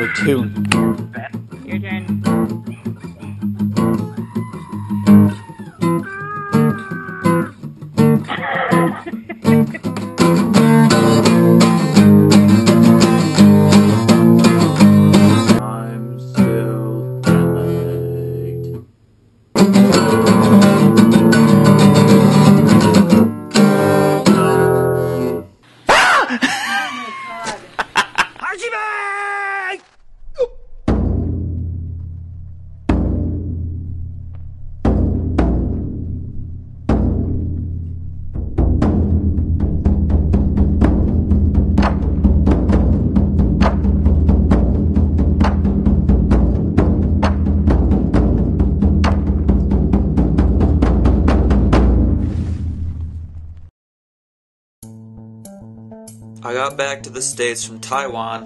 out of tune. Got back to the States from Taiwan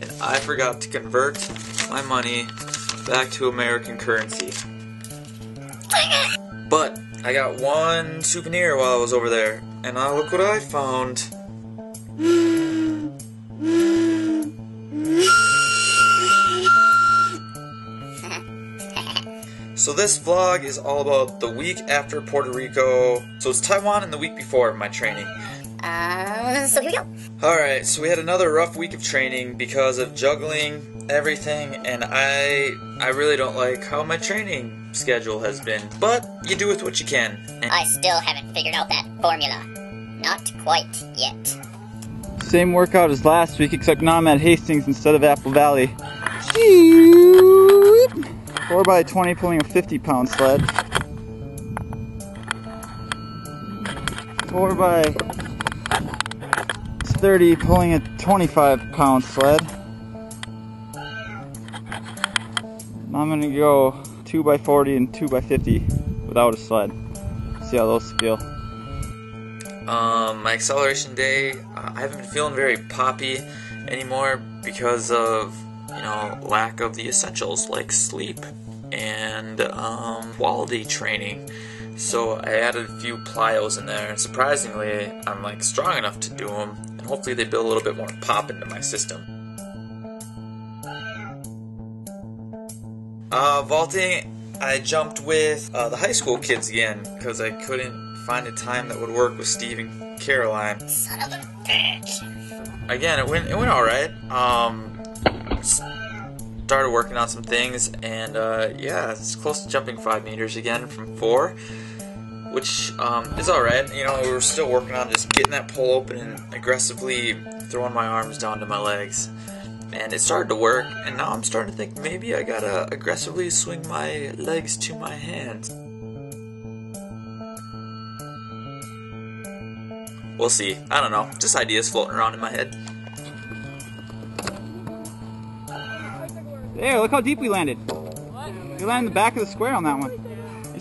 and I forgot to convert my money back to American currency. But I got one souvenir while I was over there, and uh, look what I found. So this vlog is all about the week after Puerto Rico. So it's Taiwan and the week before my training. Uh, so here we go. Alright, so we had another rough week of training because of juggling everything and I I really don't like how my training schedule has been. But you do with what you can. And I still haven't figured out that formula. Not quite yet. Same workout as last week, except now I'm at Hastings instead of Apple Valley. 4 by 20 pulling a 50 pound sled. 4 by 30 pulling a 25 pound sled. Now I'm gonna go 2 by 40 and 2 by 50 without a sled. See how those feel. Um, my acceleration day, I haven't been feeling very poppy anymore because of, you know, lack of the essentials like sleep and um, quality training. So I added a few plyos in there, and surprisingly, I'm like strong enough to do them, and hopefully they build a little bit more pop into my system. Uh, vaulting, I jumped with uh, the high school kids again because I couldn't find a time that would work with Steve and Caroline. Son of a bitch. Again, it went it went all right. Um, started working on some things, and uh, yeah, it's close to jumping five meters again from four, which um, is all right. You know, we were still working on just getting that pole open and aggressively throwing my arms down to my legs. And it started to work, and now I'm starting to think maybe I gotta aggressively swing my legs to my hands. We'll see. I don't know. Just ideas floating around in my head. There, look how deep we landed. We landed in the back of the square on that one.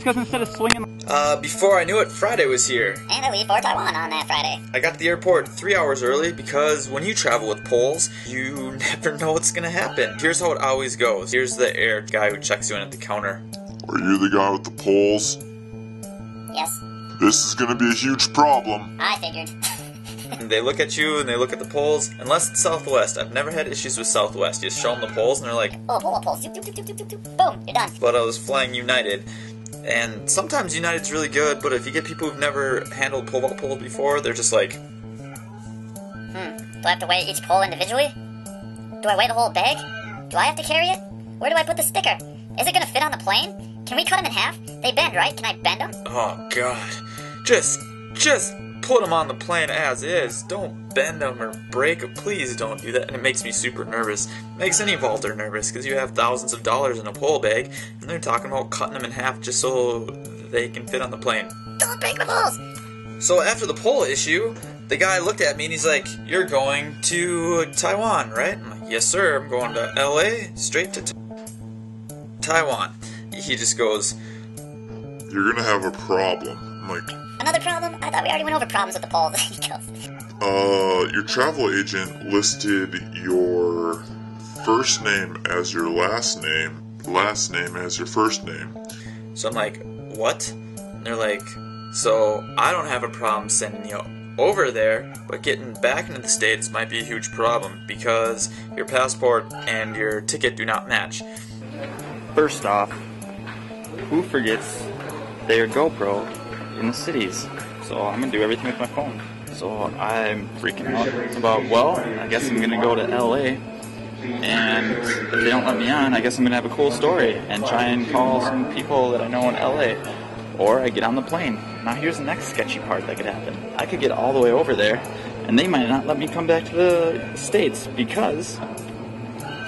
It's because instead of swinging, Uh, before I knew it, Friday was here. And I leave for Taiwan on that Friday. I got to the airport three hours early because when you travel with poles, you never know what's gonna happen. Here's how it always goes. Here's the air guy who checks you in at the counter. Are you the guy with the poles? Yes, This is gonna be a huge problem. I figured. And they look at you and they look at the poles. Unless it's Southwest, I've never had issues with Southwest. You just show them the poles and they're like, oh, pull, pull, zoop, zoop, zoop, zoop, zoop, zoop. Boom, you're done. but I was flying United. And sometimes United's really good, but if you get people who've never handled pole vault poles before, they're just like, Hmm. Do I have to weigh each pole individually? Do I weigh the whole bag? Do I have to carry it? Where do I put the sticker? Is it gonna fit on the plane? Can we cut them in half? They bend, right? Can I bend them? Oh god. Just just put them on the plane as is. Don't bend them or break them. Please don't do that. And it makes me super nervous. makes any vaulter nervous because you have thousands of dollars in a pole bag and they're talking about cutting them in half just so they can fit on the plane. Don't break my poles! So after the pole issue, the guy looked at me and he's like, "You're going to Taiwan, right?" I'm like, "Yes, sir. I'm going to L.A. straight to t- Taiwan." He just goes, You're gonna have a problem. I'm like, Another problem? I thought we already went over problems with the poles. he goes, uh, your travel agent listed your first name as your last name, last name as your first name. So I'm like, what? And they're like, so I don't have a problem sending you over there, but getting back into the States might be a huge problem because your passport and your ticket do not match. First off, who forgets their GoPro in the cities? So I'm gonna do everything with my phone. So I'm freaking out about, well, I guess I'm gonna go to LA. And if they don't let me on, I guess I'm gonna have a cool story and try and call some people that I know in LA. Or I get on the plane. Now here's the next sketchy part that could happen. I could get all the way over there, and they might not let me come back to the States because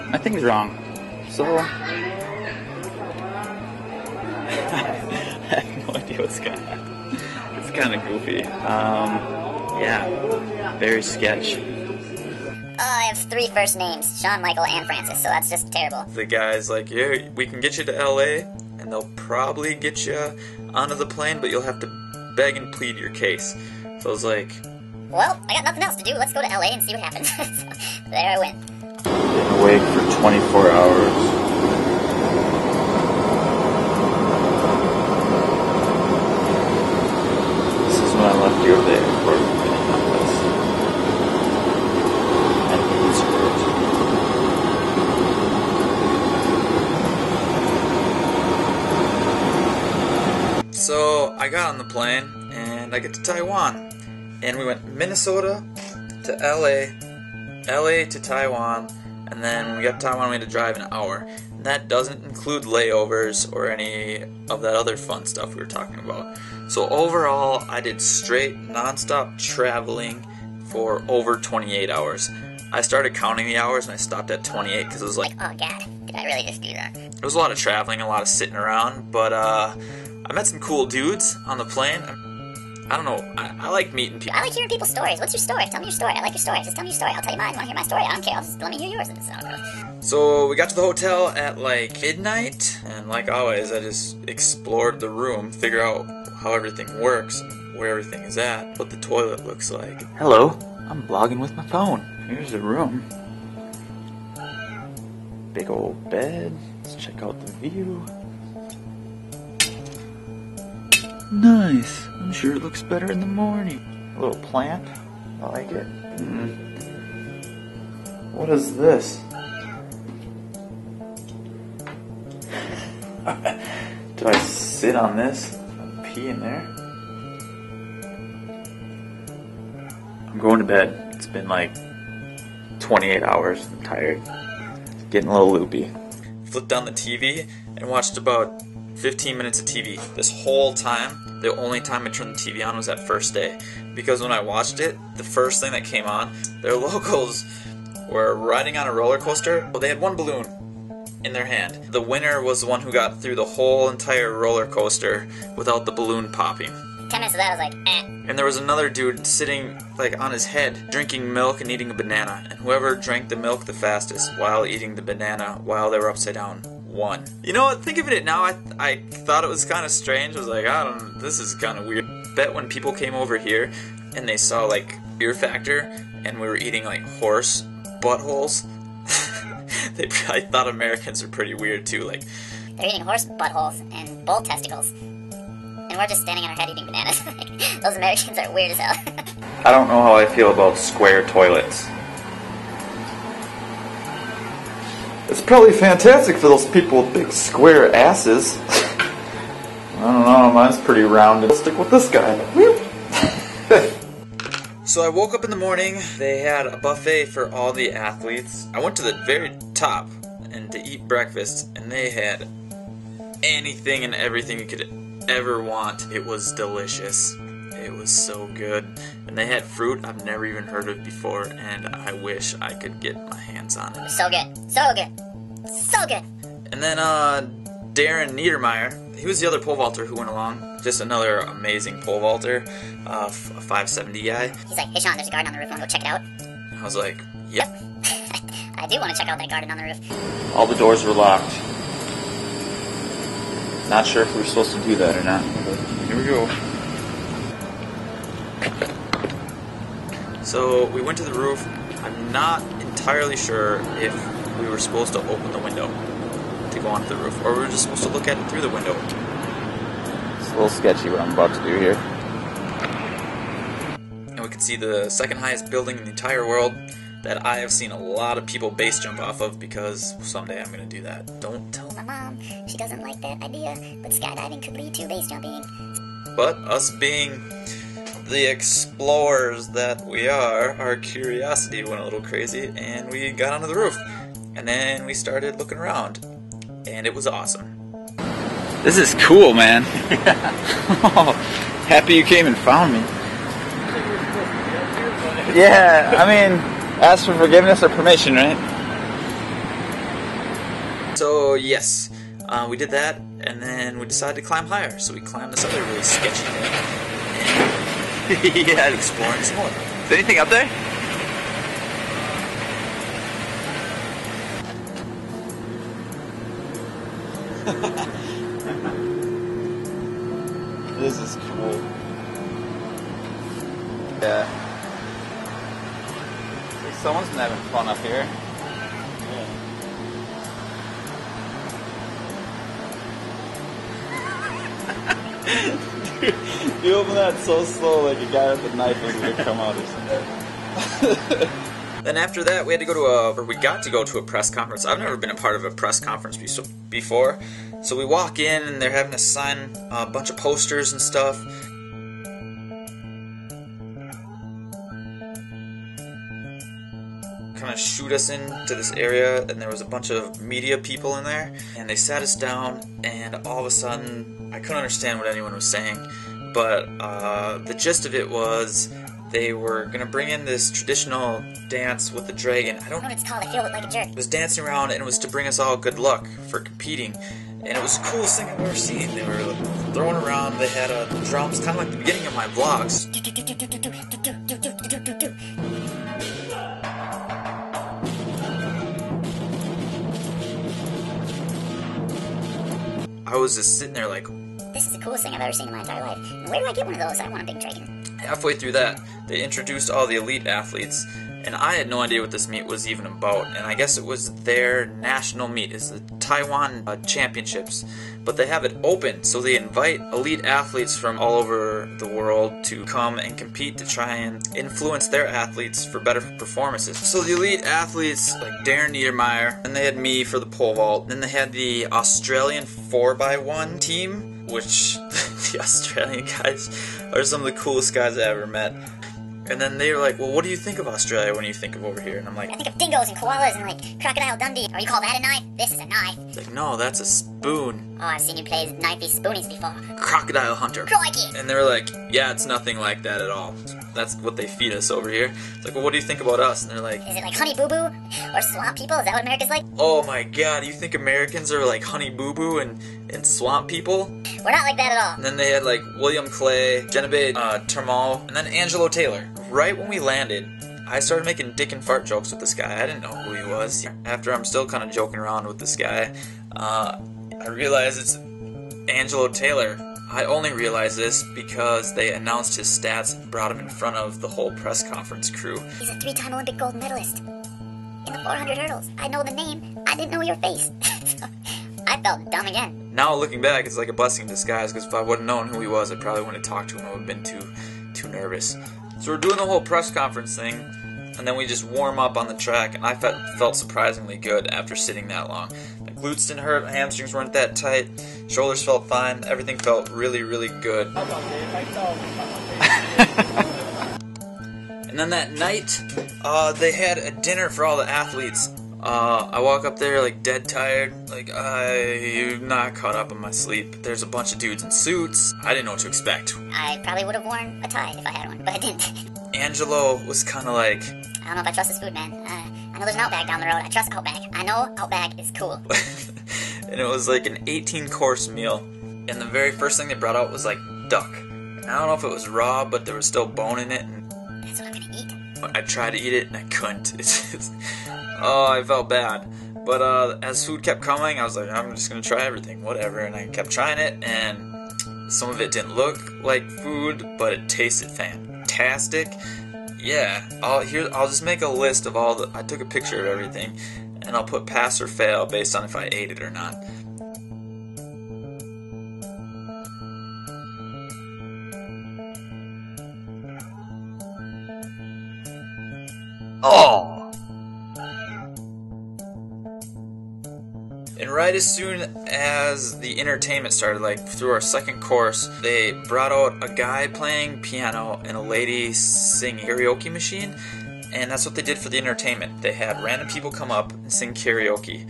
my thing's wrong. So I have no idea what's gonna happen. It's kind of goofy. Um, yeah, very sketch. Oh, I have three first names Shawn, Michael, and Francis, so that's just terrible. The guy's like, yeah, we can get you to LA, and they'll probably get you onto the plane, but you'll have to beg and plead your case. So I was like, Well, I got nothing else to do. Let's go to LA and see what happens. so, there I went. Been awake for 24 hours. This is when I left you over there for Minneapolis. And he's hurt. So I got on the plane and I get to Taiwan. And we went Minnesota to LA, LA to Taiwan, and then when we got to Taiwan we had to drive an hour. And that doesn't include layovers or any of that other fun stuff we were talking about. So overall I did straight nonstop traveling for over 28 hours. I started counting the hours and I stopped at 28 because it was like Oh, God. Did I really just do that? it was a lot of traveling, a lot of sitting around, but uh, I met some cool dudes on the plane. I don't know. I, I like meeting people. I like hearing people's stories. What's your story? Tell me your story. I like your story. Just tell me your story. I'll tell you mine. You want to hear my story? I don't care. I'll just let me hear yours. It's not. So we got to the hotel at like midnight, and like always, I just explored the room, figure out how everything works, and where everything is at, what the toilet looks like. Hello, I'm blogging with my phone. Here's the room. Big old bed. Let's check out the view. Nice. I'm sure it looks better in the morning. A little plant. I like it. Mm. What is this? Do I sit on this? Pee in there? Going to bed. It's been like 28 hours. I'm tired. Getting a little loopy. Flipped on the TV and watched about 15 minutes of TV. This whole time, the only time I turned the TV on was that first day. Because when I watched it, the first thing that came on, their locals were riding on a roller coaster. Well, they had one balloon in their hand. The winner was the one who got through the whole entire roller coaster without the balloon popping. Ten minutes of that, I was like, eh. And there was another dude sitting like on his head, drinking milk and eating a banana. And whoever drank the milk the fastest while eating the banana while they were upside down won. You know what? Think of it now. I I thought it was kind of strange. I was like, I don't. This is kind of weird. Bet when people came over here and they saw like Fear Factor and we were eating like horse buttholes. they probably thought Americans are pretty weird too. Like, They're eating horse buttholes and bull testicles. And we're just standing on our head eating bananas. like, Those Americans are weird as hell. I don't know how I feel about square toilets. It's probably fantastic for those people with big square asses. I don't know, mine's pretty rounded. Stick with this guy. So I woke up in the morning. They had a buffet for all the athletes. I went to the very top and to eat breakfast, and they had anything and everything you could ever want. It was delicious. It was so good. And they had fruit I've never even heard of before, and I wish I could get my hands on it. so good. So good. So good. And then uh, Darren Niedermeyer, he was the other pole vaulter who went along. Just another amazing pole vaulter, uh, f- a 570 guy. He's like, hey Shawn, there's a garden on the roof. Want to go check it out? I was like, yep. I do want to check out that garden on the roof. All the doors were locked. Not sure if we're supposed to do that or not. Here we go. So we went to the roof. I'm not entirely sure if we were supposed to open the window to go onto the roof, or we were just supposed to look at it through the window. It's a little sketchy what I'm about to do here. And we can see the second highest building in the entire world that I have seen a lot of people base jump off of because someday I'm gonna do that. Don't tell My mom, she doesn't like that idea, but skydiving could lead to base jumping. But us being the explorers that we are, our curiosity went a little crazy and we got onto the roof. And then we started looking around. And it was awesome. This is cool, man. oh, Happy you came and found me. Yeah, I mean, ask for forgiveness or permission, right? So, yes, uh, we did that and then we decided to climb higher. So we climbed this other really sketchy thing yeah. and exploring some more. Is anything up there? Having fun up here. You open that so slow, like a guy with a knife is gonna come out or something. Then after that, we had to go to a, or we got to go to a press conference. I've never been a part of a press conference be- before. So we walk in and they're having us sign a bunch of posters and stuff. Kind of shoot us into this area, and there was a bunch of media people in there, and they sat us down, and all of a sudden, I couldn't understand what anyone was saying, but uh, the gist of it was they were gonna bring in this traditional dance with the dragon. I don't know what it's called, I feel it like a jerk. was dancing around and it was to bring us all good luck for competing. And it was the coolest thing I've ever seen. They were throwing around, they had uh, drums, kind of like the beginning of my vlogs. I was just sitting there like This is the coolest thing I've ever seen in my entire life. And where do I get one of those? I want a big dragon. halfway through that, they introduced all the elite athletes, and I had no idea what this meet was even about. And I guess it was their national meet, is the Taiwan uh, Championships, but they have it open, so they invite elite athletes from all over the world to come and compete to try and influence their athletes for better performances. So the elite athletes like Darren Niedermeyer, and they had me for the pole vault. Then they had the Australian 4x1 team, which the Australian guys are some of the coolest guys I ever met. And then they were like, "Well, what do you think of Australia when you think of over here?" And I'm like, I think of dingoes and koalas and like Crocodile Dundee. Or you call that a knife? This is a knife. like, "No, that's a spoon, Oh, I've seen you play knifey spoonies before. crocodile hunter." Crikey! And they were like, "Yeah, it's nothing like that at all. That's what they feed us over here." It's like, "Well, what do you think about us?" And they're like, Is it like Honey Boo Boo? Or Swamp People? Is that what America's like? "Oh my God, you think Americans are like Honey Boo Boo and and swamp people?" We're not like that at all. And then they had like William Clay, Genevieve uh, Termal, and then Angelo Taylor. Right when we landed, I started making dick and fart jokes with this guy. I didn't know who he was. After I'm still kind of joking around with this guy, uh, I realize it's Angelo Taylor. I only realized this because they announced his stats and brought him in front of the whole press conference crew. He's a three-time Olympic gold medalist. In the 400 hurdles. I know the name. I didn't know your face. so, felt dumb again. Now looking back, it's like a blessing in disguise because if I wouldn't known who he was, I probably wouldn't have talked to him. I would have been too too nervous. So we're doing the whole press conference thing, and then we just warm up on the track, and I felt felt surprisingly good after sitting that long. My glutes didn't hurt, my hamstrings weren't that tight, shoulders felt fine, everything felt really really good. And then that night, uh, they had a dinner for all the athletes. Uh, I walk up there like dead tired, like I'm not caught up on my sleep. There's a bunch of dudes in suits. I didn't know what to expect. I probably would have worn a tie if I had one, but I didn't. Angelo was kind of like, I don't know if I trust this food, man. Uh, I know there's an Outback down the road. I trust Outback. I know Outback is cool. and it was like an 18 course meal. And the very first thing they brought out was like duck. And I don't know if it was raw, but there was still bone in it. And That's what I'm gonna eat. I tried to eat it and I couldn't. Oh, I felt bad. But uh, as food kept coming, I was like, I'm just gonna try everything, whatever. And I kept trying it, and some of it didn't look like food, but it tasted fantastic. Yeah, I'll here. I'll just make a list of all the. I took a picture of everything, and I'll put pass or fail based on if I ate it or not. Oh! And right as soon as the entertainment started, like through our second course, they brought out a guy playing piano and a lady singing karaoke machine. And that's what they did for the entertainment. They had random people come up and sing karaoke.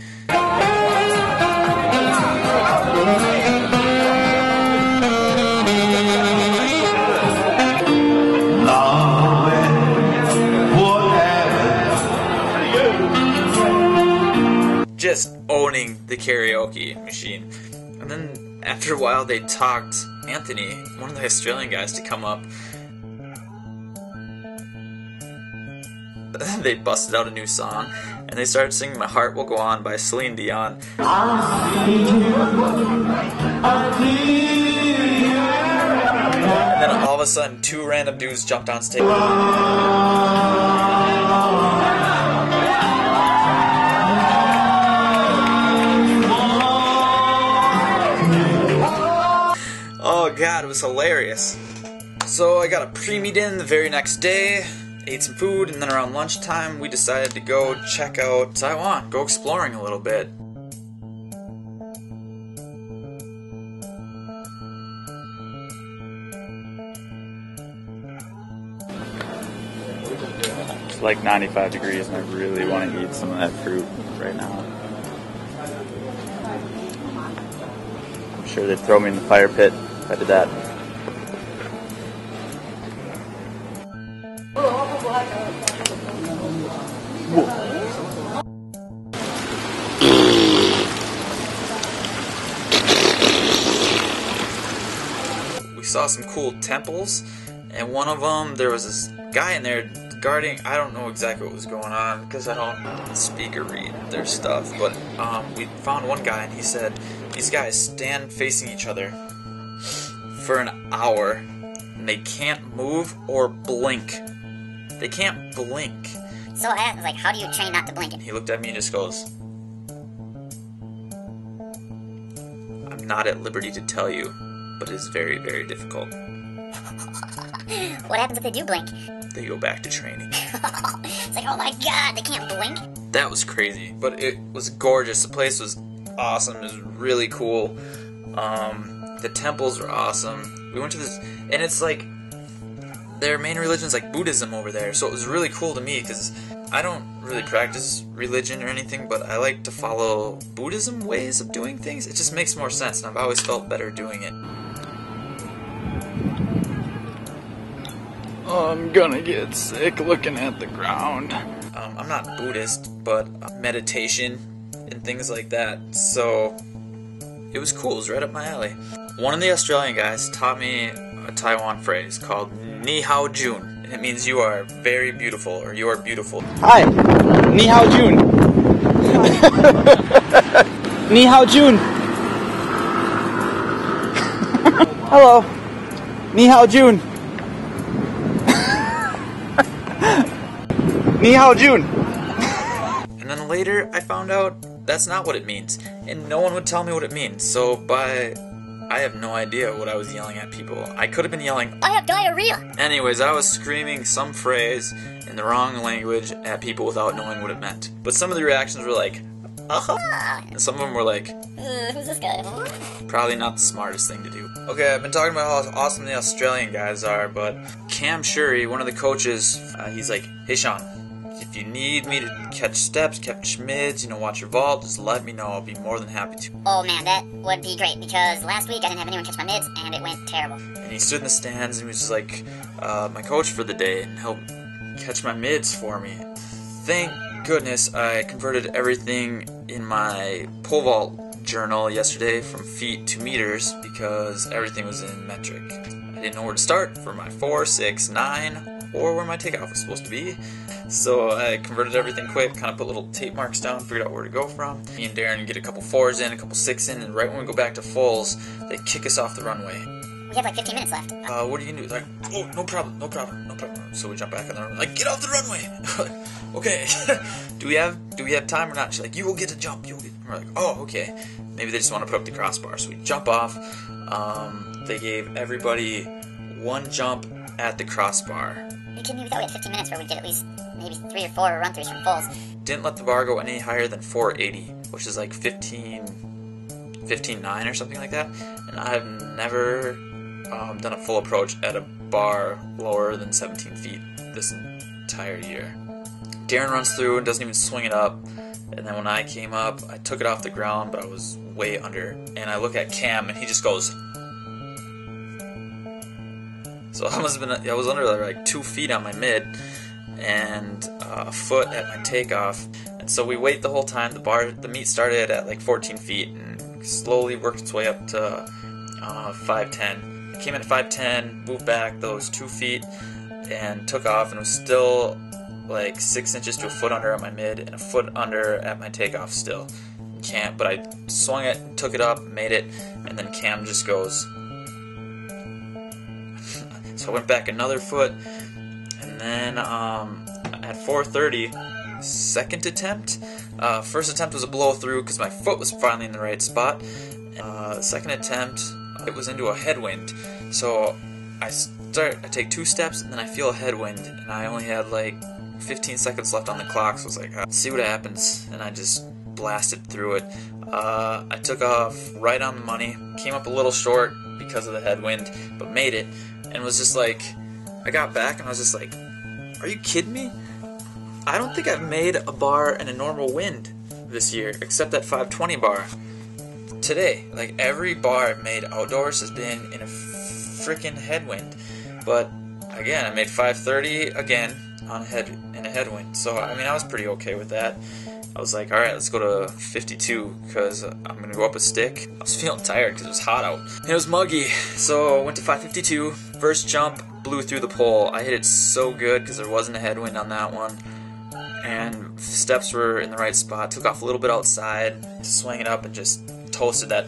Owning the karaoke machine. And then after a while, they talked Anthony, one of the Australian guys, to come up. they busted out a new song and they started singing My Heart Will Go On by Celine Dion. And then all of a sudden, two random dudes jumped on stage. God, it was hilarious. So I got a pre-meet in the very next day, ate some food, and then around lunchtime we decided to go check out Taiwan, go exploring a little bit. It's like 95 degrees, and I really want to eat some of that fruit right now. I'm sure they'd throw me in the fire pit I did that. We saw some cool temples, and one of them there was this guy in there guarding. I don't know exactly what was going on because I don't speak or read their stuff, but um, we found one guy and he said these guys stand facing each other for an hour and they can't move or blink. They can't blink. So I asked, like, how do you train not to blink? He looked at me and just goes, I'm not at liberty to tell you, but it is very, very difficult. What happens if they do blink? They go back to training. it's like, oh my god, they can't blink? That was crazy, but it was gorgeous. The place was awesome. It was really cool. Um, the temples were awesome. We went to this, and it's like their main religion is like Buddhism over there. So it was really cool to me because I don't really practice religion or anything, but I like to follow Buddhism ways of doing things. It just makes more sense, and I've always felt better doing it. I'm gonna get sick looking at the ground. Um, I'm not Buddhist, but uh, meditation and things like that. So it was cool. It was right up my alley. One of the Australian guys taught me a Taiwan phrase called "Ni Hao Jun." It means you are very beautiful or you are beautiful. Hi, Ni Hao Jun. Ni Hao Jun. Hello, Ni Hao Jun. Ni Hao Jun. And then later I found out that's not what it means, and no one would tell me what it means. So by I have no idea what I was yelling at people. I could have been yelling I have diarrhea! Anyways, I was screaming some phrase in the wrong language at people without knowing what it meant. But some of the reactions were like, uh-huh. And some of them were like, Uh, who's this guy? probably not the smartest thing to do. Okay, I've been talking about how awesome the Australian guys are, but Cam Shuri, one of the coaches, uh, he's like, hey Shawn, if you need me to catch steps, catch mids, you know, watch your vault, just let me know. I'll be more than happy to. Oh man, that would be great because last week I didn't have anyone catch my mids and it went terrible. And he stood in the stands and he was just like, uh, my coach for the day and helped catch my mids for me. Thank goodness I converted everything in my pole vault journal yesterday from feet to meters because everything was in metric. I didn't know where to start for my 4, 6, 9, or where my takeoff was supposed to be. So I converted everything quick, kind of put little tape marks down, figured out where to go from. Me and Darren get a couple fours in, a couple six in, and right when we go back to fulls, they kick us off the runway. We have like 15 minutes left. Uh, what are you gonna do? Like, oh, no problem, no problem, no problem. So we jump back on the runway. Like, get off the runway. okay. do we have do we have time or not? She's like, you will get to jump. You'll get. We're like, oh, okay. Maybe they just want to put up the crossbar. So we jump off. Um, they gave everybody one jump at the crossbar. Kidding me? We thought we had 15 minutes where we'd get at least maybe three or four run throughs from fulls. Didn't let the bar go any higher than 480, which is like 15, 15.9 or something like that. And I've never um, done a full approach at a bar lower than 17 feet this entire year. Darren runs through and doesn't even swing it up. And then when I came up, I took it off the ground, but I was way under. And I look at Cam, and he just goes. So I must have been, I was under like two feet on my mid, and uh, a foot at my takeoff. And so we wait the whole time. The bar, the meet started at like 14 feet, and slowly worked its way up to uh, 510. Came in at 510, moved back those two feet, and took off, and was still like six inches to a foot under at my mid and a foot under at my takeoff still. Can't, but I swung it, took it up, made it, and then Cam just goes. So I went back another foot, and then um, at 4:30, second attempt. Uh, first attempt was a blow through because my foot was finally in the right spot. Uh, second attempt, it was into a headwind, so I start. I take two steps, and then I feel a headwind, and I only had like 15 seconds left on the clock, so I was like, "Ah, see what happens, and I just blasted through it. Uh, I took off right on the money, came up a little short because of the headwind, but made it, and was just like, I got back and I was just like, are you kidding me? I don't think I've made a bar in a normal wind this year, except that 520 bar. Today, like every bar I've made outdoors has been in a freaking headwind, but again, I made 530 again on head in a headwind. So I mean, I was pretty okay with that. I was like, all right, let's go to 52 because I'm gonna go up a stick. I was feeling tired because it was hot out. It was muggy, so I went to 552. First jump blew through the pole. I hit it so good because there wasn't a headwind on that one, and steps were in the right spot. Took off a little bit outside, swung it up, and just toasted that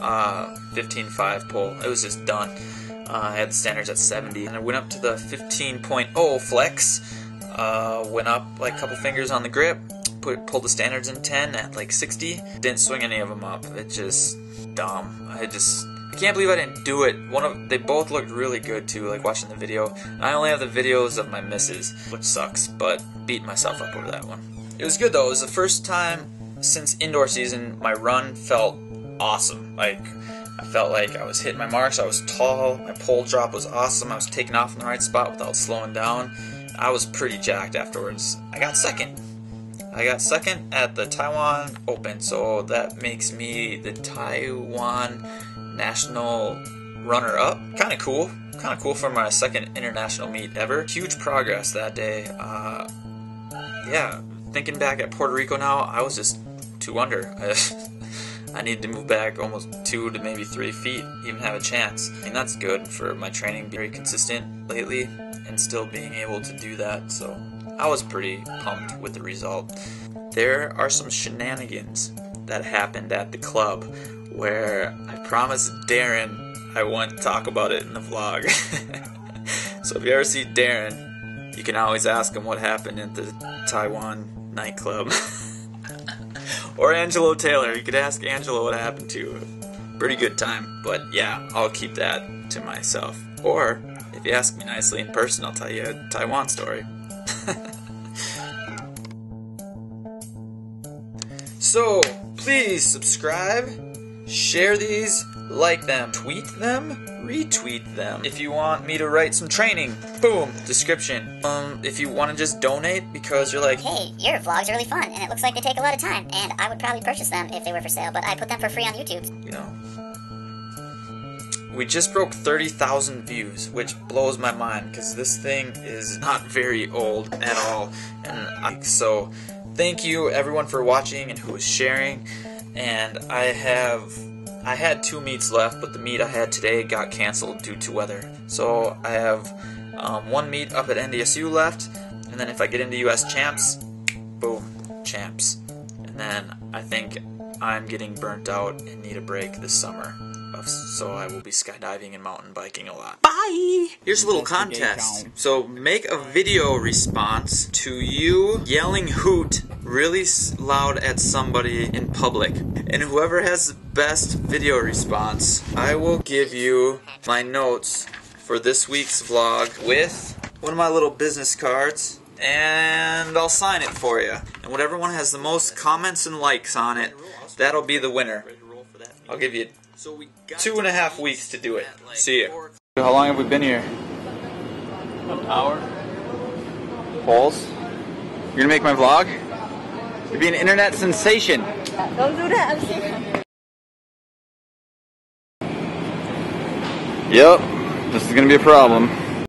uh, 15.5 pole. It was just done. Uh, I had standards at 70, and I went up to the 15.0 flex. Uh, went up like a couple fingers on the grip, put pulled the standards in 10 at like 60. Didn't swing any of them up. It just dumb. I just I can't believe I didn't do it. One of they both looked really good too. Like watching the video. I only have the videos of my misses, which sucks. But beat myself up over that one. It was good though. It was the first time since indoor season my run felt awesome. Like I felt like I was hitting my marks. I was tall. My pole drop was awesome. I was taking off in the right spot without slowing down. I was pretty jacked afterwards. I got second. I got second at the Taiwan Open, so that makes me the Taiwan national runner up. Kind of cool. Kind of cool for my second international meet ever. Huge progress that day. Uh, yeah, thinking back at Puerto Rico now, I was just two under. I need to move back almost two to maybe three feet, even have a chance. And that's good for my training being very consistent lately and still being able to do that. So I was pretty pumped with the result. There are some shenanigans that happened at the club where I promised Darren I wouldn't talk about it in the vlog. so if you ever see Darren, you can always ask him what happened at the Taiwan nightclub. or Angelo Taylor. You could ask Angelo what happened to. Pretty good time, but yeah, I'll keep that to myself. Or if you ask me nicely in person, I'll tell you a Taiwan story. so, please subscribe, share these, like them, tweet them, retweet them. If you want me to write some training, boom, description. Um, if you want to just donate because you're like, Hey, your vlogs are really fun, and it looks like they take a lot of time, and I would probably purchase them if they were for sale, but I put them for free on YouTube. you know. We just broke 30,000 views, which blows my mind because this thing is not very old at all. And I, so, thank you everyone for watching and who is sharing. And I have, I had two meets left, but the meet I had today got canceled due to weather. So I have um, one meet up at NDSU left, and then if I get into US Champs, boom, champs. And then I think I'm getting burnt out and need a break this summer. Of- So I will be skydiving and mountain biking a lot. Bye! Here's a little contest. So make a video response to you yelling hoot really loud at somebody in public. And whoever has the best video response, I will give you my notes for this week's vlog with one of my little business cards, and I'll sign it for you. And whatever one has the most comments and likes on it, that'll be the winner. I'll give you two and a half weeks to do it. See you. How long have we been here? An hour. Pauls? You're gonna make my vlog? You'd be an internet sensation. Don't do that. I'm serious. Yep, this is gonna be a problem.